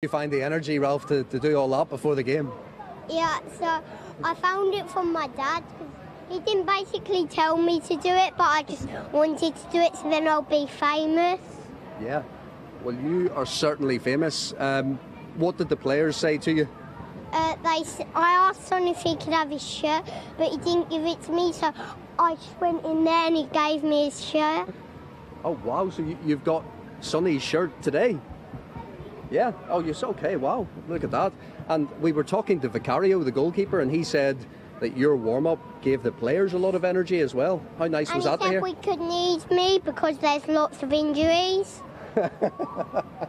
You find the energy, Ralph, to, to do all that before the game? Yeah, so I found it from my dad. He didn't basically tell me to do it, but I just wanted to do it so then I'll be famous. Yeah. Well, you are certainly famous. Um, what did the players say to you? Uh, they, I asked Son if he could have his shirt, but he didn't give it to me, so I just went in there and he gave me his shirt. Oh, wow. So you, you've got Sonny's shirt today? Yeah. Oh, you're so okay. Wow. Look at that. And we were talking to Vicario, the goalkeeper, and he said that your warm up gave the players a lot of energy as well. How nice And was he that to said hear? we could need me because there's lots of injuries.